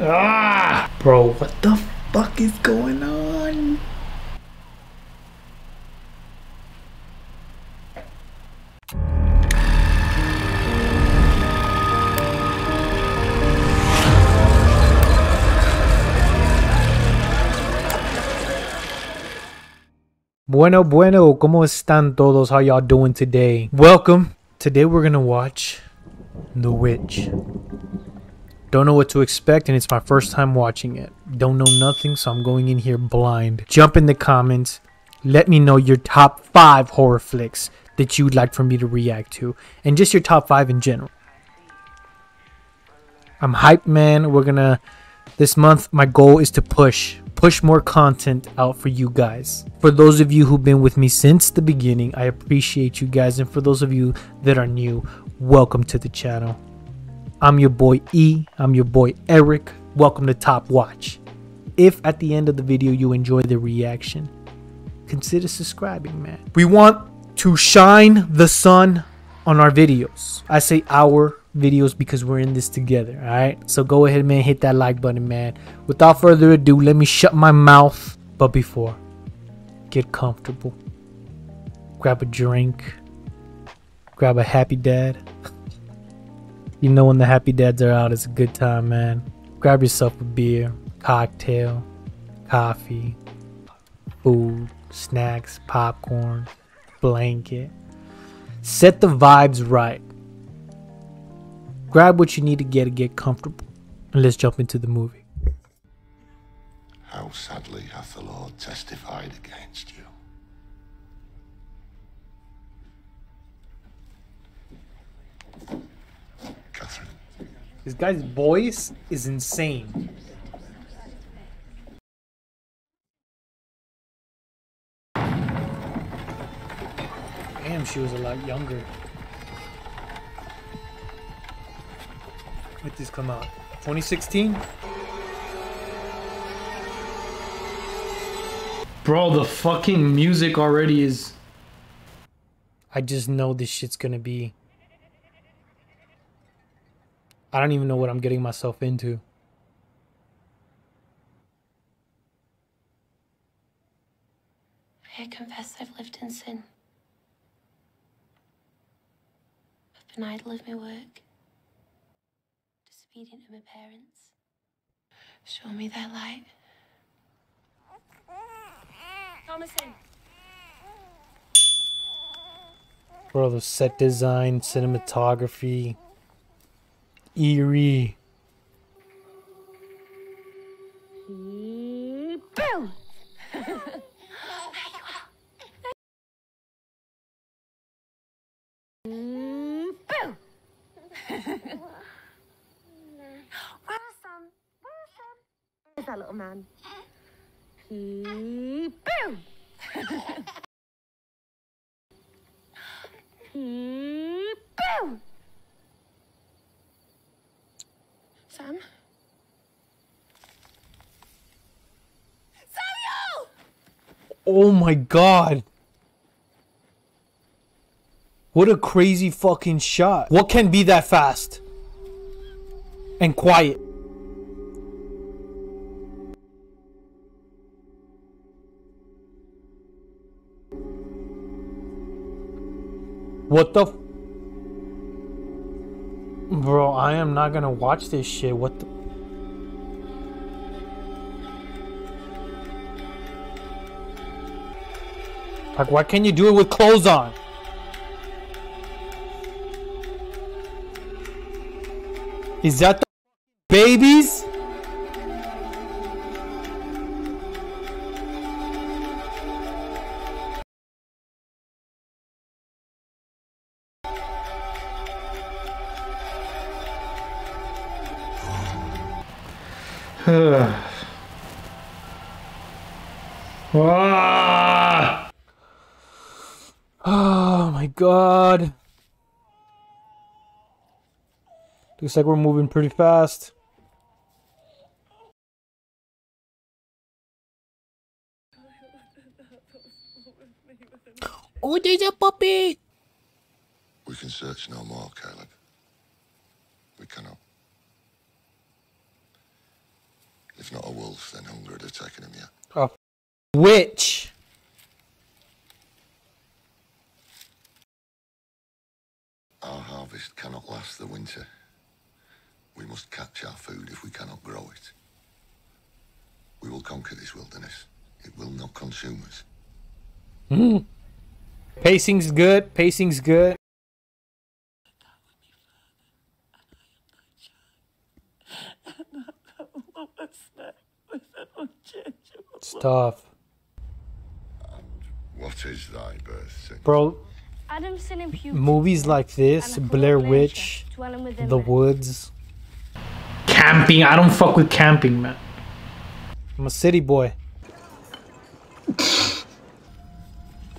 Ah! Bro, what the fuck is going on? Bueno, bueno, ¿cómo están todos? How y'all doing today? Welcome. Today we're gonna watch The Witch. Don't know what to expect, and it's my first time watching it. Don't know nothing, so I'm going in here blind. Jump in the comments. Let me know your top five horror flicks that you'd like for me to react to, and just your top five in general. I'm hyped, man. We're gonna. This month, my goal is to push push more content out for you guys. For those of you who've been with me since the beginning, I appreciate you guys. And for those of you that are new, welcome to the channel. I'm your boy E. I'm your boy Eric. Welcome to Top Watch. If at the end of the video you enjoy the reaction, consider subscribing, man. We want to shine the sun on our videos. I say our videos because we're in this together, all right? So go ahead, man, hit that like button, man. Without further ado, let me shut my mouth. But before, get comfortable. Grab a drink. Grab a happy dad. You know when the happy dads are out, it's a good time, man. Grab yourself a beer, cocktail, coffee, food, snacks, popcorn, blanket. Set the vibes right. Grab what you need to get to get comfortable. And let's jump into the movie. How sadly hath the Lord testified against you. This guy's voice is insane. Damn, she was a lot younger. When did this come out? 2016? Bro, the fucking music already is. I just know this shit's gonna be. I don't even know what I'm getting myself into. I confess I've lived in sin. I've been idle of my work, disobedient to my parents. Show me their light. Thomasin! Bro, the set design, cinematography, eerie. Boom! Boom! Where's Sam? Where's Sam? That little man? Boom! Boom! Sam? Samuel! Oh my god. What a crazy fucking shot. What can be that fast? And quiet. What the Bro, I am not gonna watch this shit. What the Like why can't you do it with clothes on? Is that the Looks like we're moving pretty fast. Oh, there's a puppy. we can search no more, Caleb. We cannot. If not a wolf, then hunger would have taken him yet. A witch. Our harvest cannot last the winter. We must catch our food if we cannot grow it. We will conquer this wilderness. It will not consume us. Hmm. Pacing's good. Pacing's good. It's tough. What is thy birth sickness? Bro, Adam sin in movies like this, Blair Witch, dwelling within The men. Woods. Camping. I don't fuck with camping, man. I'm a city boy.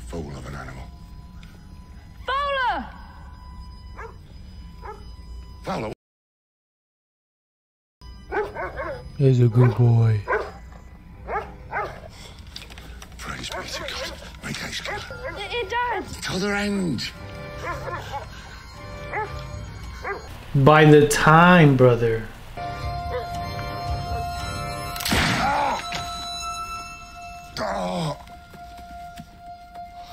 Fool of an animal. Bowler! Fowler, He's a good boy. praise be to God. Make haste, killer. It, it died. To other end. By the time, brother.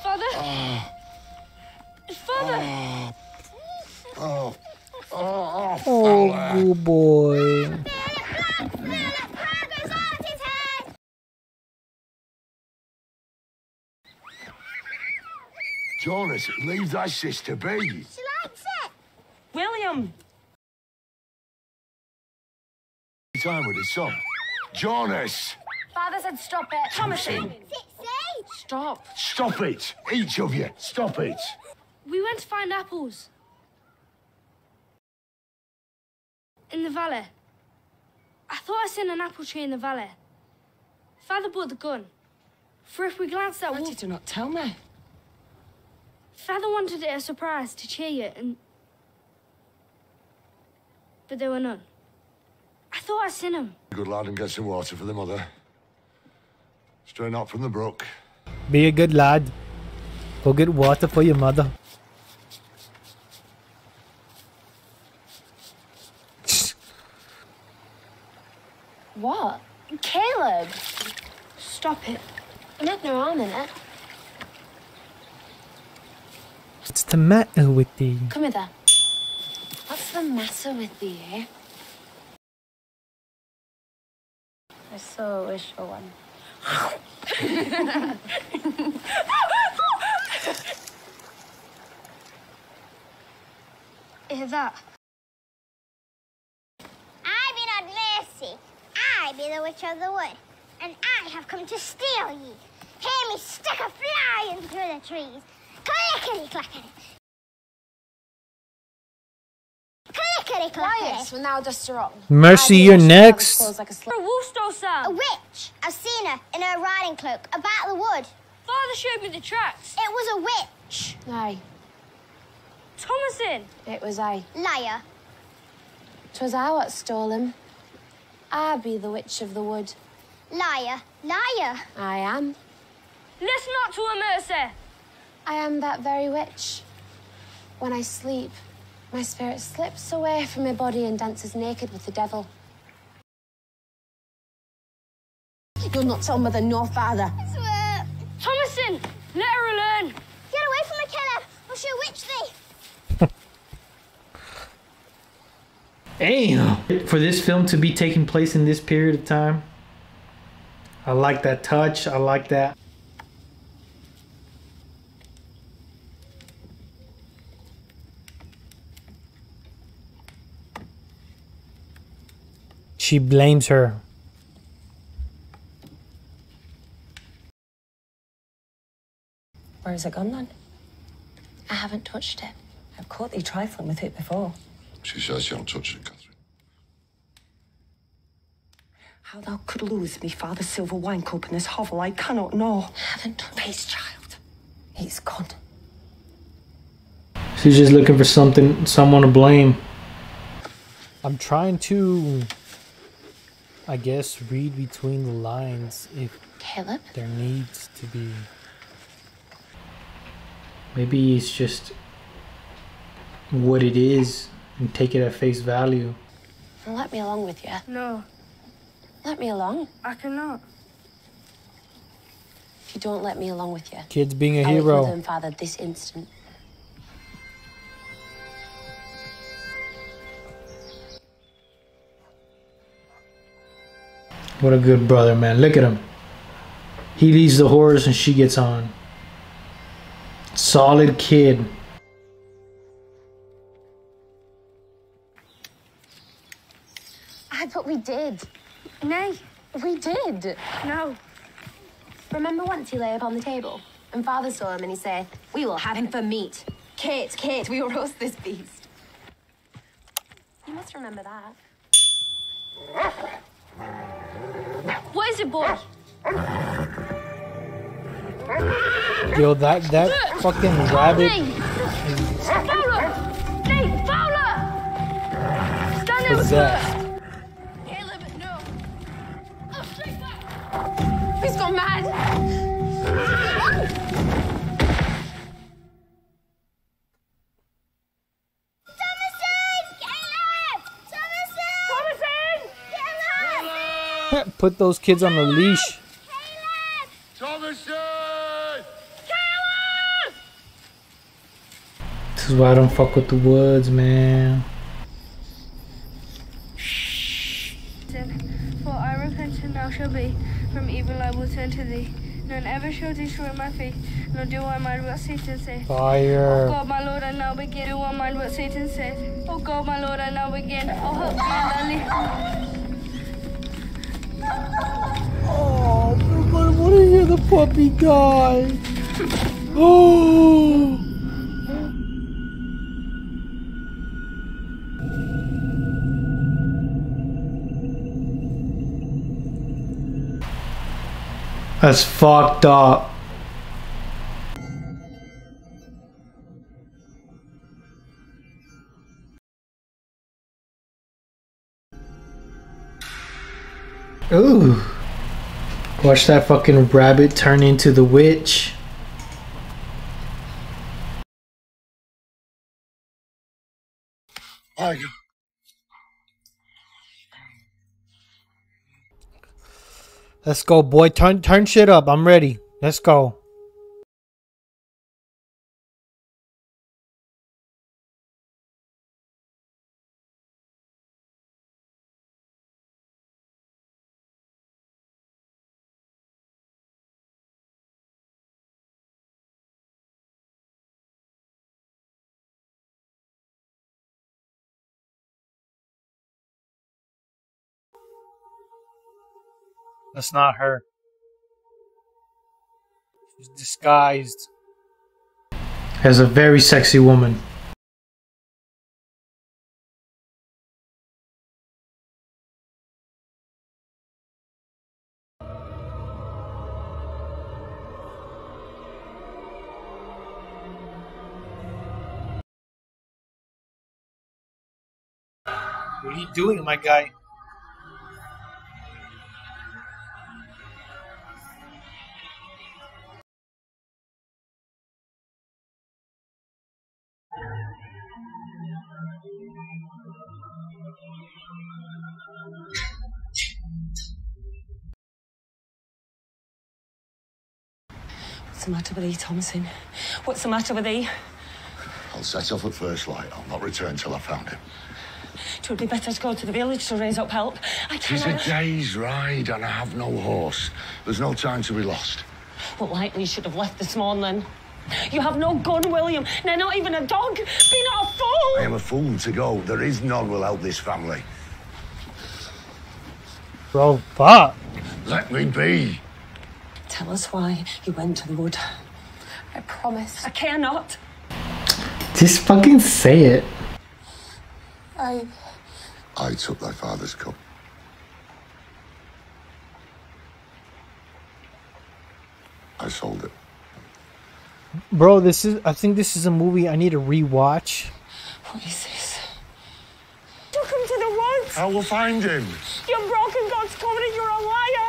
Father? Father! oh, oh, oh, Oh, good boy. Jonas, leave thy sister be. She likes it. William! Time with his son. Jonas, Father said stop it. Thomasin! Sixty. Stop. stop it. Each of you, stop it. We went to find apples. In the valley. I thought I seen an apple tree in the valley. Father brought the gun. For if we glanced at Why wolf, did you not tell me? Father wanted it a surprise to cheer you, and but there were none. I thought I seen him. Good lad and get some water for the mother. Straight up from the brook. Be a good lad. Go get water for your mother. What? Caleb. Stop it. It had no arm in it. What's the matter with thee? Come here. What's the matter with you? I so wish for one. Hear that? I be not mercy. I be the witch of the wood, and I have come to steal ye. Hear me stick a flying through the trees. Clickety clackety. Clickety clackety. when thou dost wrong. Mercy, you're next. Like a sl- A wolf stole A witch. I've seen her in her riding cloak about the wood. Father showed me the tracks. It was a witch. Aye, Thomasin. it was I. Liar. 'Twas I what stole him. I be the witch of the wood. Liar. Liar. I am. Listen not to her, Mercy. I am that very witch. When I sleep, my spirit slips away from my body and dances naked with the devil. You'll not tell mother nor father. Swear. Uh, Thomasin, let her alone. Get away from me, Caleb, or she'll witch thee. Damn. For this film to be taking place in this period of time, I like that touch. I like that. She blames her. Where's it gone then? I haven't touched it. I've caught thee trifling with it before. She says she don't touch it, Catherine. How thou could lose me father's silver wine cup in this hovel, I cannot know. I haven't touched Peace, child. He's gone. She's just looking for something, someone to blame. I'm trying to, I guess, read between the lines if Caleb? there needs to be. Maybe it's just what it is and take it at face value. Let me along with you. No. Let me along. I cannot. If you don't let me along with you, Kids being a I'll hero. father this instant. What a good brother, man. Look at him. He leads the horse and she gets on. Solid kid. I but we did. Nay, We did. no. Remember once he lay upon the table and father saw him and he said, We will have him for meat. Kate, Kate, we will roast this beast. You must remember that. What is it, boy? Yo, that that fucking rabbit! Fowler! Nay, Fowler! Stand there with her! Put those kids on a leash. This is why I don't fuck with the woods, man. For I repent and now shall be from evil I will turn to thee. None ever shall destroy my faith, nor do I mind what Satan. Oh Fire. God, my Lord, I now begin. Do I mind what Satan saith? Oh God, my Lord, I now begin. Oh, help me. Oh, the puppy die. Oh. That's fucked up. Ooh. Watch that fucking rabbit turn into the witch. I Let's go, boy. Turn turn shit up. I'm ready. Let's go. That's not her. She's disguised as a very sexy woman. What are you doing, my guy? What's the matter with thee, Thomasin? What's the matter with thee? I'll set off at first light. I'll not return till I've found him. It would be better to go to the village to raise up help. I Tis a day's ride, and I have no horse. There's no time to be lost. What likely you should have left this morning. You have no gun, William. No, not even a dog. Be not a fool. I am a fool to go. There is none will help this family. Bro, fuck. Let me be. Tell us why you went to the wood. I promise. I cannot. Just fucking say it. I. I took thy father's cup. I sold it. Bro, this is I think this is a movie I need to rewatch. What is this? Took him to the woods. I will find him. You've broken God's covenant. You're a liar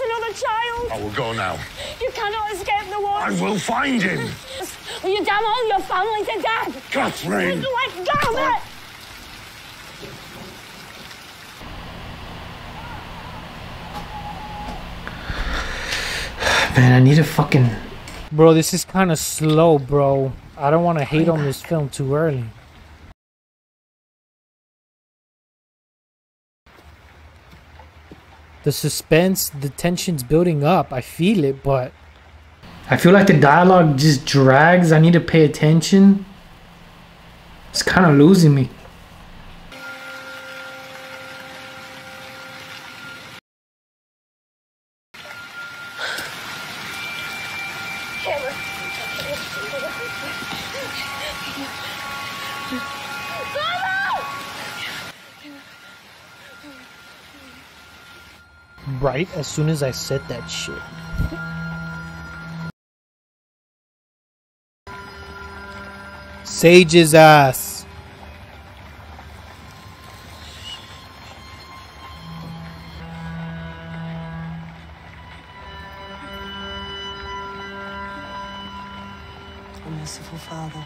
another child. I will go now. You cannot escape the war. I will find him. Will you damn all your family to death? Catherine! Let go of it! Man, I need a fucking... Bro, this is kind of slow, bro. I don't want to hate on this film too early. The suspense, the tension's building up. I feel it, but I feel like the dialogue just drags. I need to pay attention. It's kind of losing me. Right as soon as I said that shit. Sage's ass. O merciful Father,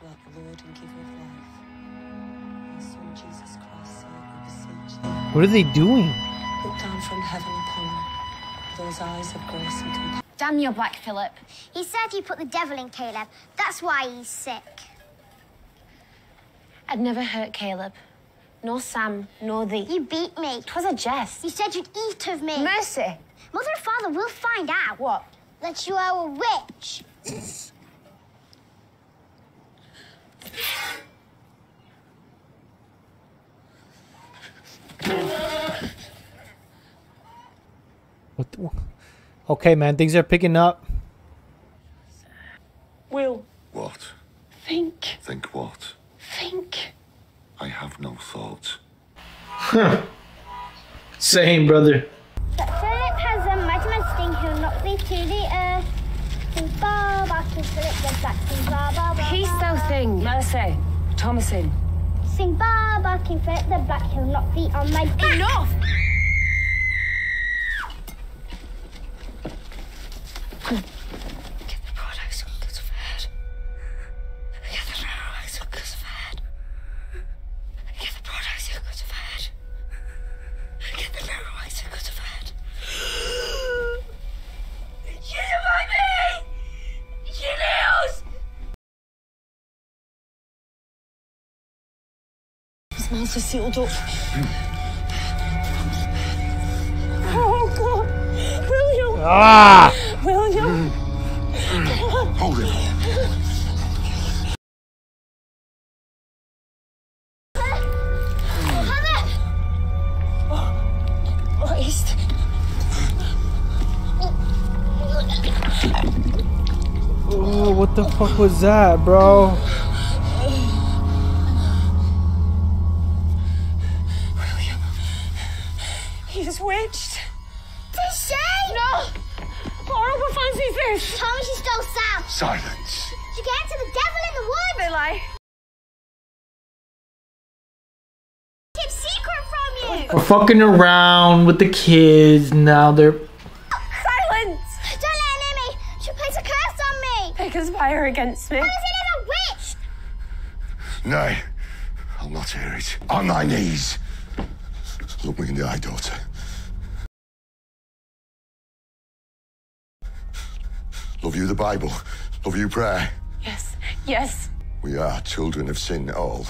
who art the Lord and giver of life, Son Christ, Sir, we beseech thee, What are they doing? Damn your black Philip. He said you put the devil in Caleb. That's why he's sick. I'd never hurt Caleb. Nor Sam, nor thee. You beat me. Twas a jest. You said you'd eat of me. Mercy. Mother and father will find out. What? That you are a witch. What the, okay, man, things are picking up. Will, What? think, Think what? think. I have no thoughts. Huh. Same, brother. But Philip has a mighty sting who'll knock thee to the earth. Peace thou thing. Mercy, Thomasin. Sing Bob, King Philip, the black he'll knock thee on my back. Enough! His mouth sealed up. Oh God! William! Ah! William! Hold it. Christ! Oh, what the fuck was that, bro? Fancy this! Tommy, she stole Sam. Silence. She gave it to the devil in the woods. They lie. Keep secret from you. We're fucking around with the kids. Now they're. Silence! Don't let her near me. She'll place a curse on me. They conspire against me. How is it a witch? No, I'll not hear it. On thy knees. Look me in the eye, daughter. Love you the Bible. Love you prayer. Yes, yes. We are children of sin all.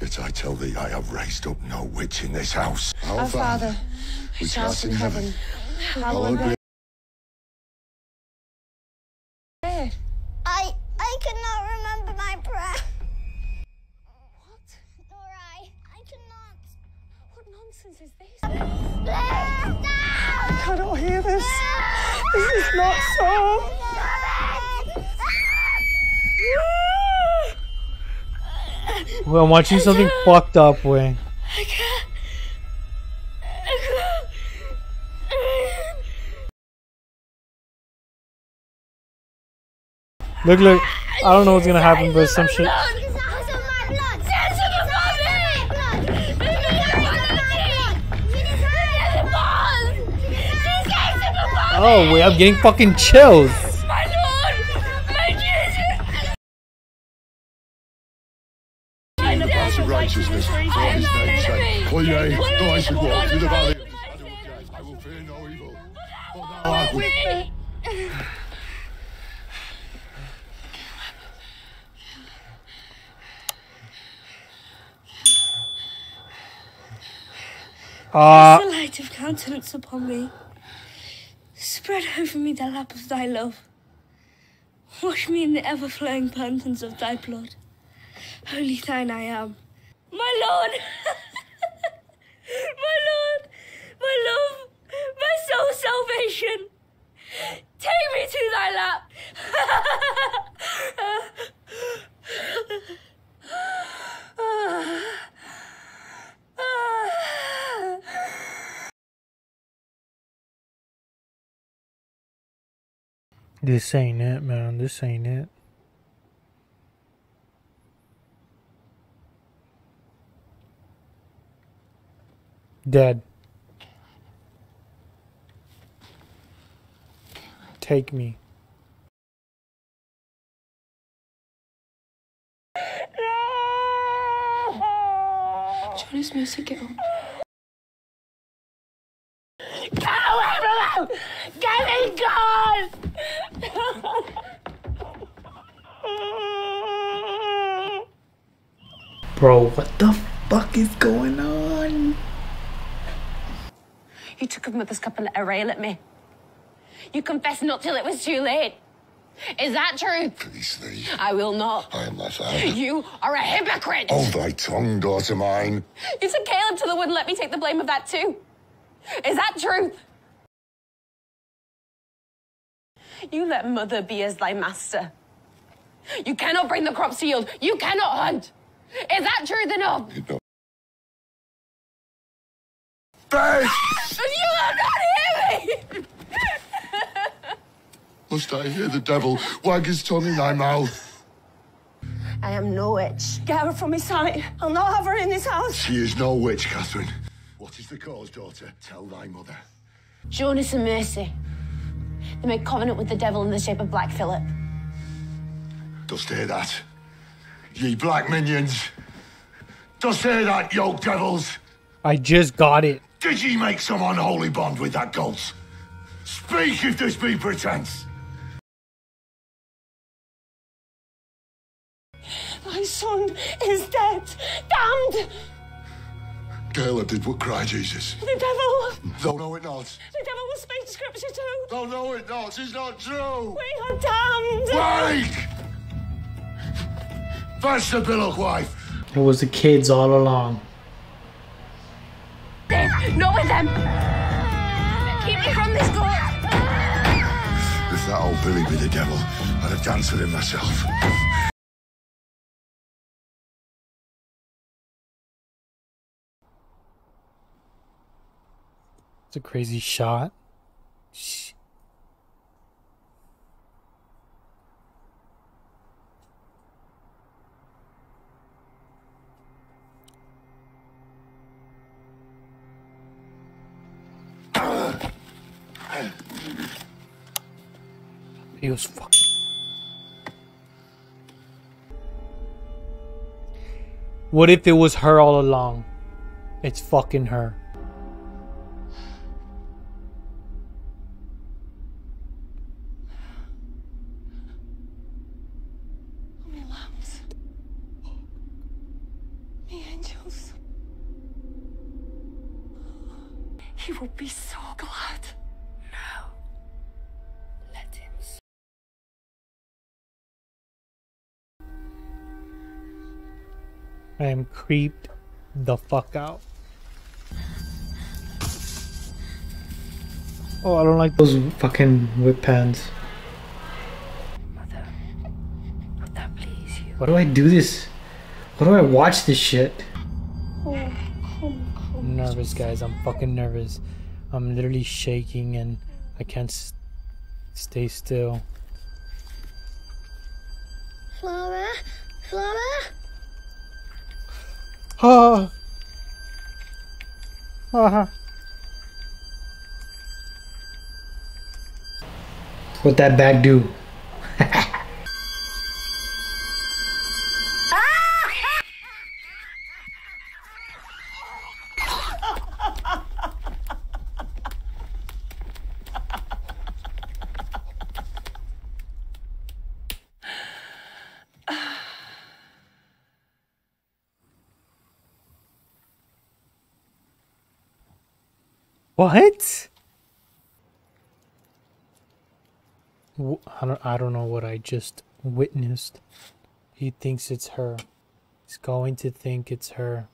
Yet I tell thee, I have raised up no witch in this house. Our, Father, which art in heaven, hallowed hallowed be. Well, I'm watching something fucked up, way. I can't. Look, look. I don't know what's gonna happen, but some shit. Because that was my blood. Dance to the My blood! blood. You deserve my blood. You deserve Oh, wait, I'm getting fucking chills. Path of righteousness for his name's sake. For yea, though I should walk through the valley of the shadow of death, I will fear no evil. For thou art with me. Uh, the light of countenance upon me. Spread over me the lap of thy love. Wash me in the ever flowing fountains of thy blood. Holy thine I am. My Lord! my Lord! My love! My soul's salvation! Take me to thy lap! this ain't it, man. This ain't it. Dead. Take me. Johnny's music, get on. Bro, what the fuck is going on? You took him with a mother's cup and let her rail at me. You confessed not till it was too late. Is that true? Please thee. I will not. I am thy father. You are a hypocrite. Hold thy tongue, daughter mine. You took Caleb to the wood and let me take the blame of that too. Is that truth? You let mother be as thy master. You cannot bring the crops to yield. You cannot hunt. Is that truth enough? Know. Beth! You will not hear me! Must I hear the devil wag his tongue in thy mouth? I am no witch. Get her from his sight. I'll not have her in this house. She is no witch, Catherine. What is the cause, daughter? Tell thy mother. Jonas and Mercy. They made covenant with the devil in the shape of Black Philip. Dost hear that? Ye black minions! Dost hear that, yoke devils? I just got it. Did ye make some unholy bond with that ghost? Speak if this be pretense! My son is dead. Damned! Caleb did what cry Jesus. The devil! Thou know it not. The devil will speak scripture too. Thou know it not. It's not true. We are damned! Wake! Fetch the billock wife. It was the kids all along. Not with them! Keep me from this court! If that old Billy be the devil, I'd have danced with him myself. It's a crazy shot. Sh- He was fucking. What if it was her all along? It's fucking her. Creeped the fuck out. Oh, I don't like those fucking whip pans. Mother, would that please you? Why do I do this? Why do I watch this shit? Oh, come, come. I'm nervous, guys. I'm fucking nervous. I'm literally shaking and I can't s- stay still. Flora? Flora? Ah. Ah. What that bag do? What? I don't, I don't know what I just witnessed. He thinks it's her. He's going to think it's her.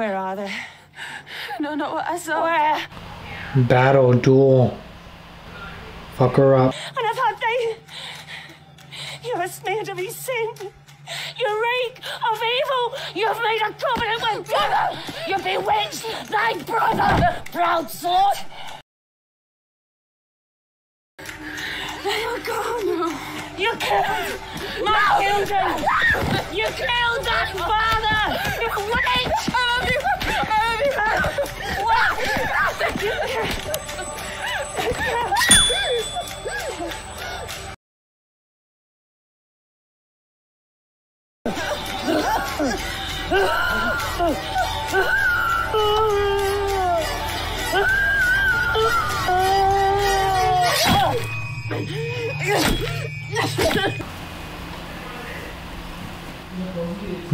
Where are they? No, not what I saw. Where? Battle, duel. Fuck her up. And I've had they. You're a smeared of his sin. You reek of evil. You've made a covenant with brother. You bewitched thy brother, proud slut. They are gone. You killed my children. You killed that father. You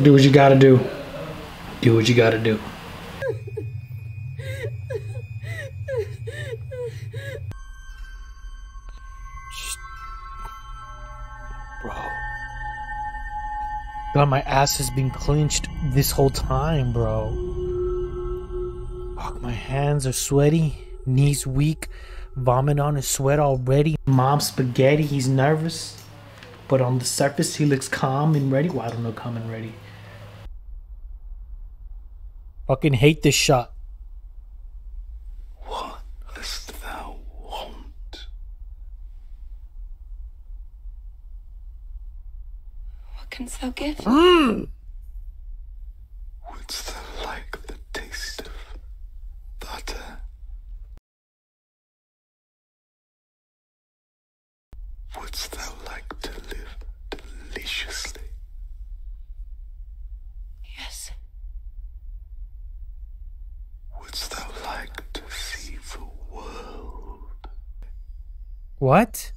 Do what you gotta do. Do what you gotta do. Bro. God, my ass has been clenched this whole time, bro. Fuck, my hands are sweaty, knees weak, vomit on his sweat already. Mom spaghetti, he's nervous. But on the surface, he looks calm and ready. Well, I don't know, calm and ready. Fucking hate this shot. What dost thou want? What canst thou give? Hmm. Wouldst thou like the taste of butter? Wouldst thou like to live deliciously? Yes. Wouldst thou like to see the world? What?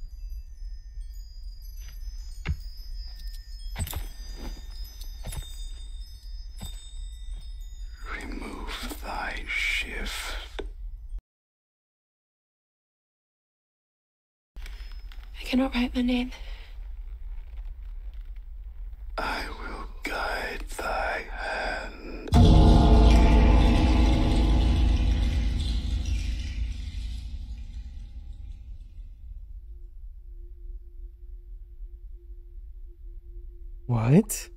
Remove thy shift. I cannot write my name. What?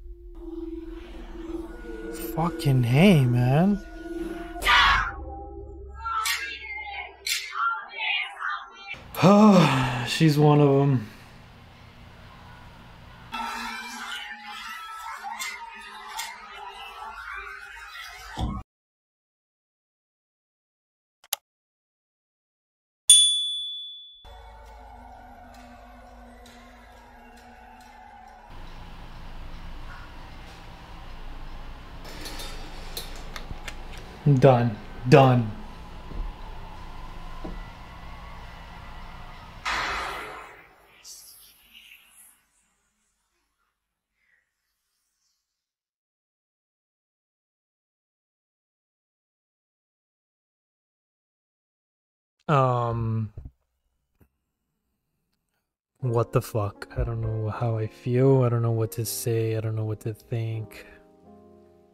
Fucking hey, man. She's one of them. Done. Done. Um what the fuck? I don't know how I feel. I don't know what to say. I don't know what to think.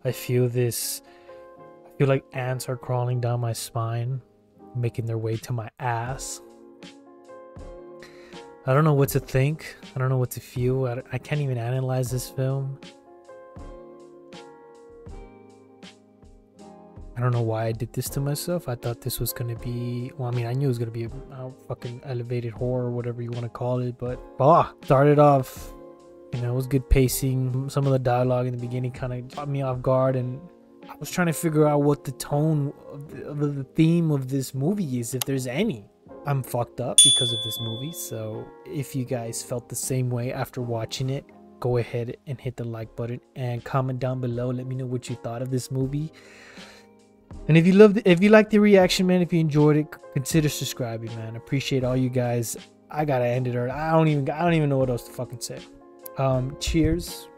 I feel this feel like ants are crawling down my spine, making their way to my ass. I don't know what to think. I don't know what to feel. I, I can't even analyze this film. I don't know why I did this to myself. I thought this was gonna be. Well, I mean, I knew it was gonna be a, a fucking elevated horror, whatever you want to call it. But ah, started off. You know, it was good pacing. Some of the dialogue in the beginning kind of caught me off guard, and I was trying to figure out what the tone of the, of the theme of this movie is, if there's any. I'm fucked up because of this movie, so if you guys felt the same way after watching it, go ahead and hit the like button and comment down below. Let me know what you thought of this movie. And if you loved, if you liked the reaction, man, if you enjoyed it, consider subscribing, man. Appreciate all you guys. I gotta end it, or I don't even, I don't even know what else to fucking say. Um, cheers.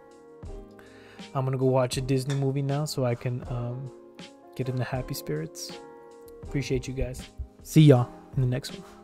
I'm gonna go watch a Disney movie now, so I can um, get in the happy spirits. Appreciate you guys. See y'all in the next one.